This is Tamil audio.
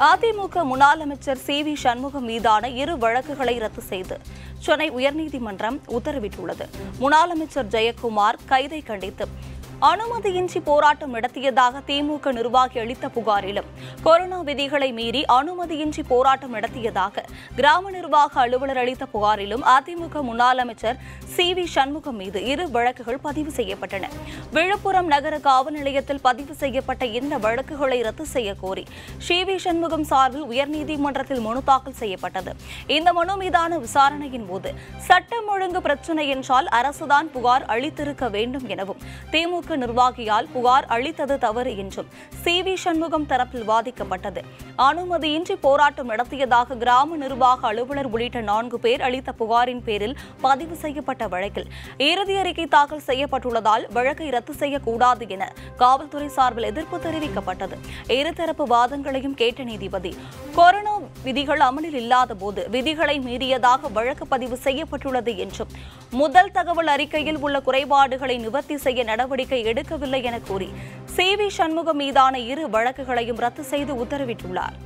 அதிமுக முன்னாள் அமைச்சர் சி வி சண்முகம் மீதான இரு வழக்குகளை ரத்து செய்து சென்னை உயர்நீதிமன்றம் உத்தரவிட்டுள்ளது. முன்னாள் அமைச்சர் ஜெயக்குமார் கைதை கண்டித்து அனுமதியின்றி போராட்டம் நடத்தியதாக திமுக நிர்வாகி அளித்த புகாரிலும் கொரோனா விதிகளை மீறி அனுமதியின்றி போராட்டம் நடத்தியதாக கிராம நிர்வாக அலுவலர் அளித்த புகாரிலும் அதிமுக முன்னாள் அமைச்சர் சி வி சண்முகம் மீது இரு வழக்குகள் பதிவு செய்யப்பட்டன. விழுப்புரம் நகர காவல் நிலையத்தில் பதிவு செய்யப்பட்ட இந்த வழக்குகளை ரத்து செய்ய கோரி சி வி சண்முகம் சார்பில் உயர்நீதிமன்றத்தில் மனு தாக்கல் செய்யப்பட்டது. இந்த மனு மீதான விசாரணையின் போது சட்டம் ஒழுங்கு பிரச்சினை என்றால் அரசுதான் புகார் அளித்திருக்க வேண்டும் எனவும் திமுக நிர்வாகியால் புகார் அளித்தது தவறு என்றும் சி வி சண்முகம் தரப்பில் வாதிக்கப்பட்டது. அனுமதியின்றி போராட்டம் நடத்தியதாக கிராம நிர்வாக அலுவலர் உள்ளிட்ட நான்கு பேர் அளித்த புகாரின் பேரில் பதிவு செய்யப்பட்ட வழக்கில் இறுதி அறிக்கை தாக்கல் செய்யப்பட்டுள்ளதால் வழக்கை ரத்து செய்யக்கூடாது என காவல்துறை சார்பில் எதிர்ப்பு தெரிவிக்கப்பட்டது. இருதரப்பு வாதங்களையும் கேட்ட நீதிபதி கொரோனா விதிகள் அமலில் இல்லாத போது விதிகளை மீறியதாக வழக்கு பதிவு செய்யப்பட்டுள்ளது என்றும் முதல் தகவல் அறிக்கையில் உள்ள குறைபாடுகளை நிவர்த்தி செய்ய நடவடிக்கை எடுக்கவில்லை என கூறி சி வி சண்முகம் மீதான இரு வழக்குகளையும் ரத்து செய்து உத்தரவிட்டுள்ளார்.